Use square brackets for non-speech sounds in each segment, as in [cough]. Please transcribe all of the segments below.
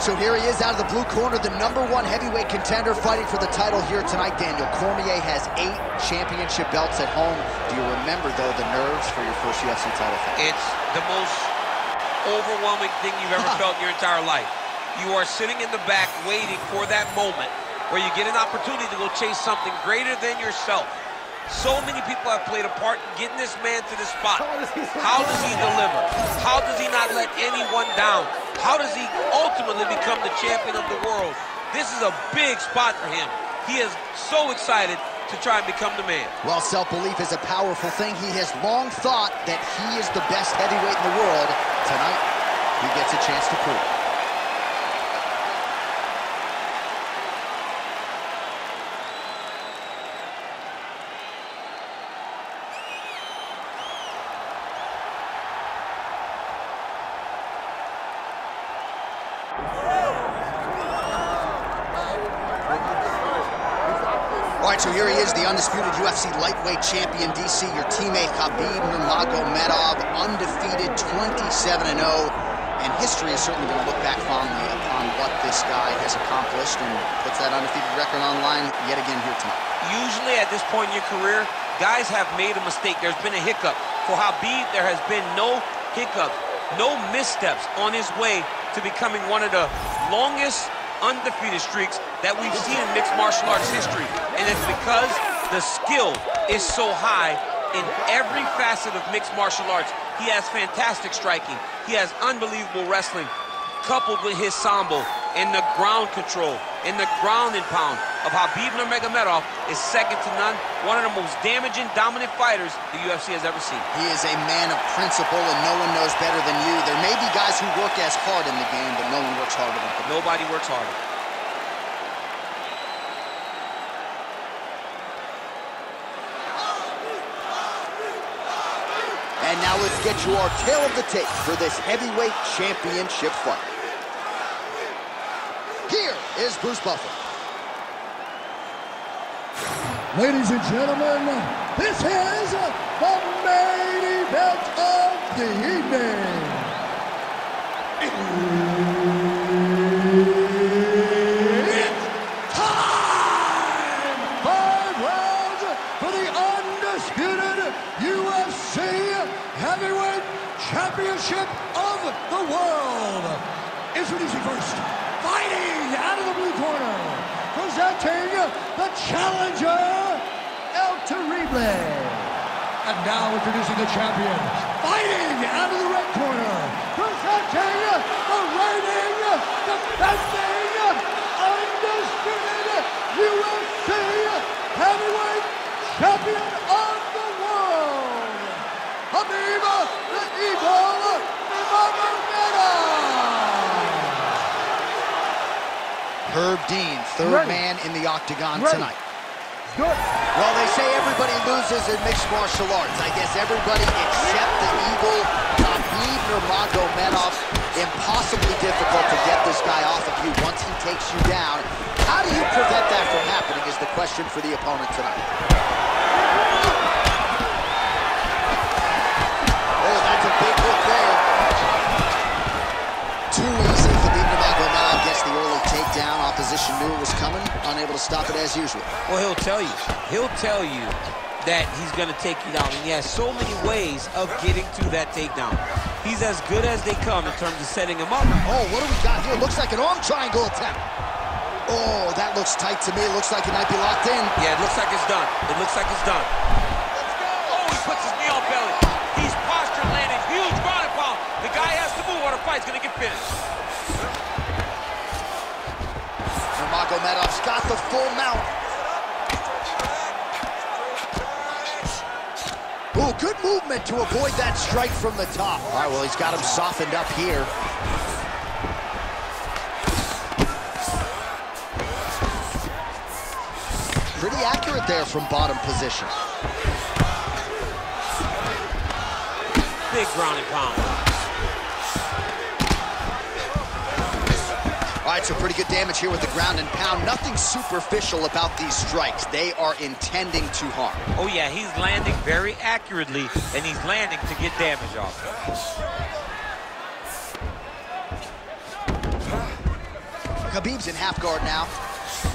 So here he is out of the blue corner, the number one heavyweight contender fighting for the title here tonight. Daniel Cormier has eight championship belts at home. Do you remember, though, the nerves for your first UFC title fight? It's the most overwhelming thing you've ever [laughs] felt in your entire life. You are sitting in the back waiting for that moment where you get an opportunity to go chase something greater than yourself. So many people have played a part in getting this man to this spot. How does he deliver? How does he not let anyone down? How does he ultimately become the champion of the world? This is a big spot for him. He is so excited to try and become the man. Well, self-belief is a powerful thing. He has long thought that he is the best heavyweight in the world. Tonight, he gets a chance to prove it. All right, so here he is, the undisputed UFC lightweight champion, DC, your teammate Khabib Nurmagomedov, undefeated 27-0. And history is certainly going to look back fondly upon what this guy has accomplished and puts that undefeated record online yet again here tonight. Usually at this point in your career, guys have made a mistake. There's been a hiccup. For Khabib, there has been no hiccup, no missteps on his way to becoming one of the longest undefeated streaks that we've seen in mixed martial arts history. And it's because the skill is so high in every facet of mixed martial arts. He has fantastic striking. He has unbelievable wrestling, coupled with his sambo and the ground control in the ground and pound of Khabib Nurmagomedov is second to none. One of the most damaging, dominant fighters the UFC has ever seen. He is a man of principle, and no one knows better than you. There may be guys who work as hard in the game, but no one works harder than him. Nobody works harder. And now let's get you our tale of the tape for this heavyweight championship fight. Is Bruce Buffer. Ladies and gentlemen, this is the main event of the evening. It's time! Five rounds for the undisputed UFC Heavyweight Championship of the World. Introducing first, fighting out of the blue corner, presenting the challenger, El Terrible. And now introducing the champion, fighting out of the red corner, presenting the reigning, defending, undisputed UFC heavyweight champion of the world, Khabib the Eagle Nurmagomedov. Herb Dean, third Ready. man in the octagon Ready. tonight. Good. Well, they say everybody loses in mixed martial arts. I guess everybody except the Eagle, Khabib Nurmagomedov. Impossibly difficult to get this guy off of you once he takes you down. How do you prevent that from happening is the question for the opponent tonight. Oh, that's a big hook there. Too early takedown. Opposition knew it was coming, unable to stop it as usual. Well, he'll tell you. He'll tell you that he's going to take you down. And he has so many ways of getting to that takedown. He's as good as they come in terms of setting him up. Oh, what do we got here? Looks like an arm triangle attempt. Oh, that looks tight to me. It looks like it might be locked in. Yeah, it looks like it's done. It looks like it's done. Oh, he puts his knee on belly. He's posture landing. Huge body and pound. The guy has to move or the fight's going to get finished. Nurmagomedov's got the full mount. Ooh, good movement to avoid that strike from the top. All right, well, he's got him softened up here. Pretty accurate there from bottom position. Big ground and pound. All right, so pretty good damage here with the ground and pound. Nothing superficial about these strikes. They are intending to harm. Oh, yeah, he's landing very accurately, and he's landing to get damage off. Khabib's in half guard now.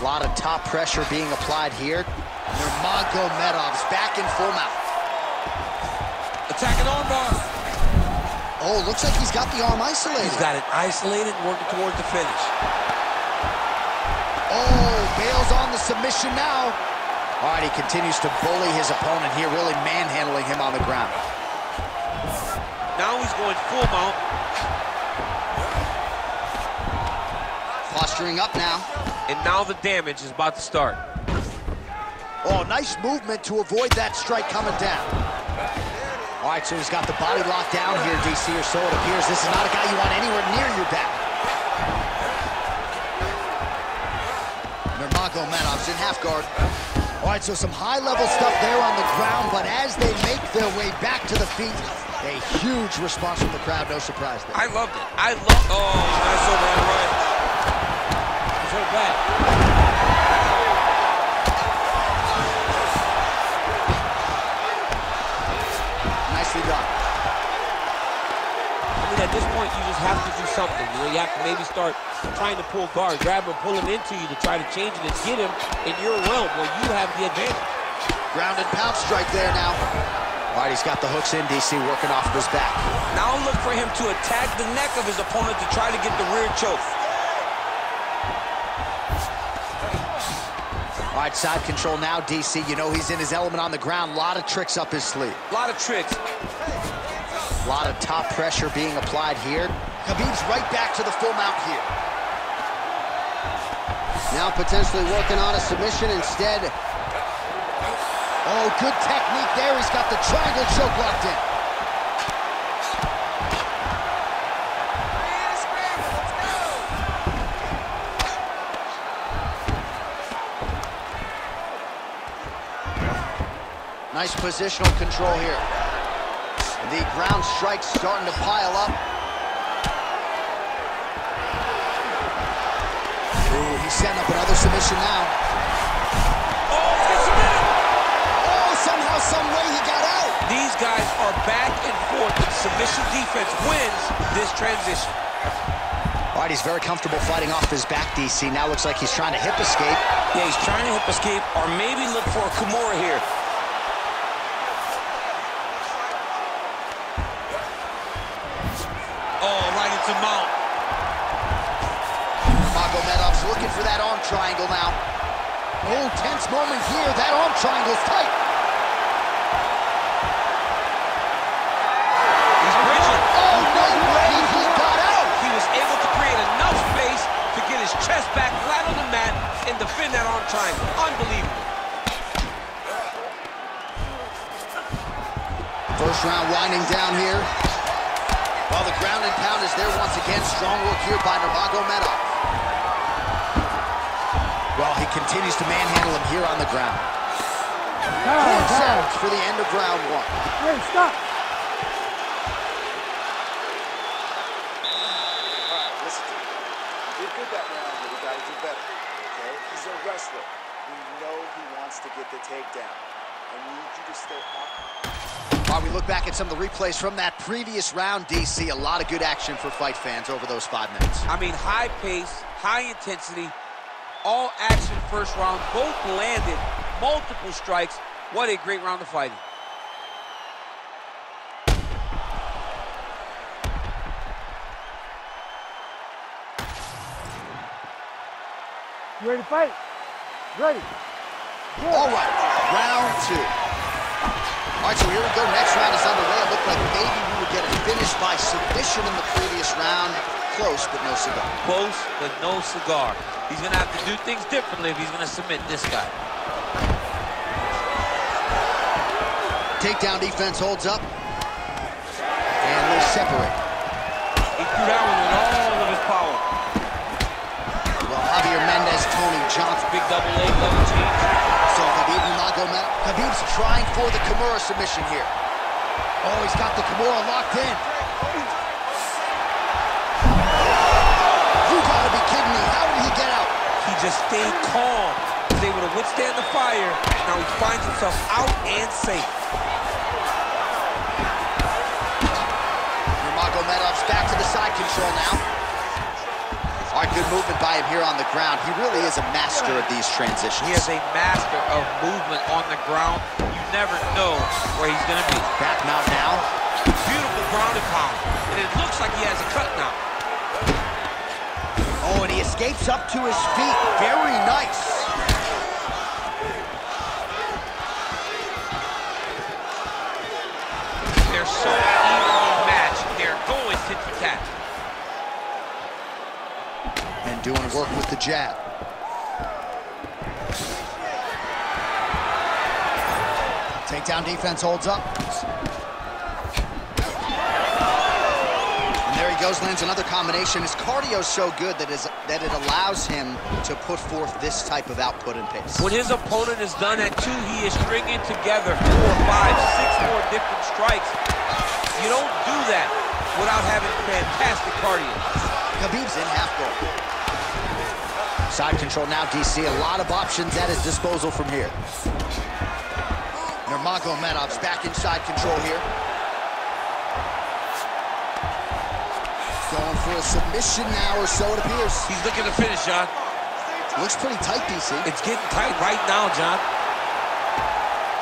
A lot of top pressure being applied here. Nurmagomedov's back in full mouth. mount. Attacking armbar. Oh, looks like he's got the arm isolated. He's got it isolated, and working toward the finish. Oh, bails on the submission now. All right, he continues to bully his opponent here, really manhandling him on the ground. Now he's going full mount. Posturing up now. And now the damage is about to start. Oh, nice movement to avoid that strike coming down. All right, so he's got the body locked down here, DC, or so it appears. This is not a guy you want anywhere near your back. Nurmagomedov's in half guard. All right, so some high-level stuff there on the ground, but as they make their way back to the feet, a huge response from the crowd, no surprise there. I loved it. I love. Oh, nice overhand right. He's hurt back. Maybe start trying to pull guard, grab him, pull him into you to try to change it and get him in your realm where you have the advantage. Ground and pound strike there now. All right, he's got the hooks in, DC, working off of his back. Now look for him to attack the neck of his opponent to try to get the rear choke. All right, side control now, DC. You know he's in his element on the ground. A lot of tricks up his sleeve. A lot of tricks. A lot of top pressure being applied here. Khabib's right back to the full mount here. Now potentially working on a submission instead. Oh, good technique there. He's got the triangle choke locked in. Nice positional control here. The ground strikes starting to pile up. Setting up another submission now. Oh. Oh, somehow, some way he got out. These guys are back and forth. Submission defense wins this transition. All right, he's very comfortable fighting off his back, DC. Now looks like he's trying to hip escape. Yeah, he's trying to hip escape or maybe look for a Kimura here. Looking for that arm triangle now. Oh, tense moment here. That arm triangle's tight. He's bridging. Oh, oh, no way he got out. He was able to create enough space to get his chest back flat on the mat and defend that arm triangle. Unbelievable. First round winding down here. While the ground and pound is there once again. Strong work here by Nurmagomedov. Well, he continues to manhandle him here on the ground. Down, Ten down. seconds for the end of round one. Hey, stop. All right, listen to me. You did good that round, but we got to do better. Okay? He's a wrestler. We know he wants to get the takedown. I need you to stay up. While we look back at some of the replays from that previous round, DC, a lot of good action for fight fans over those five minutes. I mean, high pace, high intensity, all action first round. Both landed multiple strikes. What a great round of fighting. You ready to fight? Ready. All right, round two. All right, so here we go. Next round is underway. It looked like maybe we would get a finish by submission in the previous round. Close, but no cigar. Close, but no cigar. He's going to have to do things differently if he's going to submit this guy. Takedown defense holds up. And they separate. He threw that one with all of his power. Well, Javier Mendez, Tony Johnson. Big double leg, double change. So Khabib Nurmagomedov. Khabib's trying for the Kimura submission here. Oh, he's got the Kimura locked in. Just stayed calm. Was able to withstand the fire. Now he finds himself out and safe. Nurmagomedov's back to the side control now. All right, All right, good movement by him here on the ground. He really is a master of these transitions. He is a master of movement on the ground. You never know where he's going to be. Back mount now. Beautiful ground and pound. And it looks like he has a cut now. He escapes up to his feet. Very nice. They're so evenly matched. They're going tit for tat. And doing work with the jab. Takedown defense holds up. And there he goes, lands another combination. His cardio's so good that, is, that it allows him to put forth this type of output and pace. When his opponent is done at two, he is stringing together four, five, six more different strikes. You don't do that without having fantastic cardio. Khabib's in half guard. Side control now, DC. A lot of options at his disposal from here. Nurmagomedov's back inside control here. For a submission now, or so it appears. He's looking to finish, John. Looks pretty tight, DC. It's getting tight right now, John.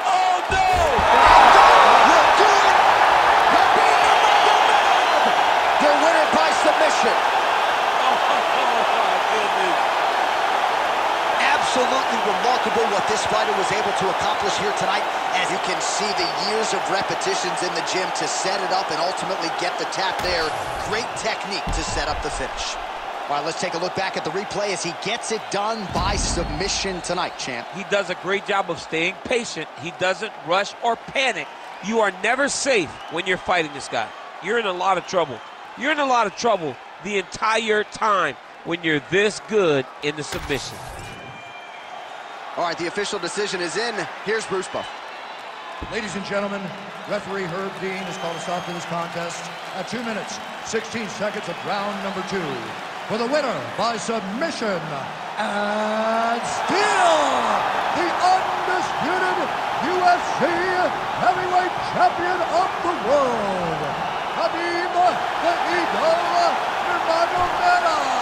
Oh, no! Will do it! Khabib Nurmagomedov, the winner by submission. Absolutely remarkable what this fighter was able to accomplish here tonight. As you can see, the years of repetitions in the gym to set it up and ultimately get the tap there. Great technique to set up the finish. All right, let's take a look back at the replay as he gets it done by submission tonight, champ. He does a great job of staying patient. He doesn't rush or panic. You are never safe when you're fighting this guy. You're in a lot of trouble. You're in a lot of trouble the entire time when you're this good in the submission. All right, the official decision is in. Here's Bruce Buff. Ladies and gentlemen, referee Herb Dean has called a stop to this contest at 2 minutes, 16 seconds of round number two. For the winner by submission, and still the undisputed UFC heavyweight champion of the world, Khabib the Eagle Nurmagomedov.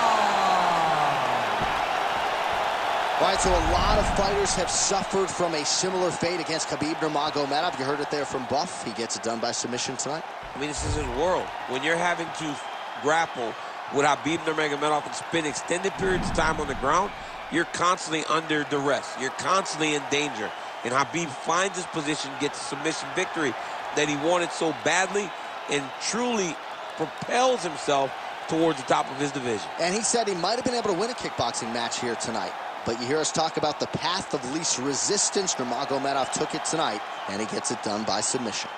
All right, so a lot of fighters have suffered from a similar fate against Khabib Nurmagomedov. You heard it there from Buff. He gets it done by submission tonight. I mean, this is his world. When you're having to grapple with Khabib Nurmagomedov and spend extended periods of time on the ground, you're constantly under duress. You're constantly in danger. And Khabib finds his position, gets a submission victory that he wanted so badly, and truly propels himself towards the top of his division. And he said he might have been able to win a kickboxing match here tonight. But you hear us talk about the path of least resistance. Nurmagomedov took it tonight, and he gets it done by submission.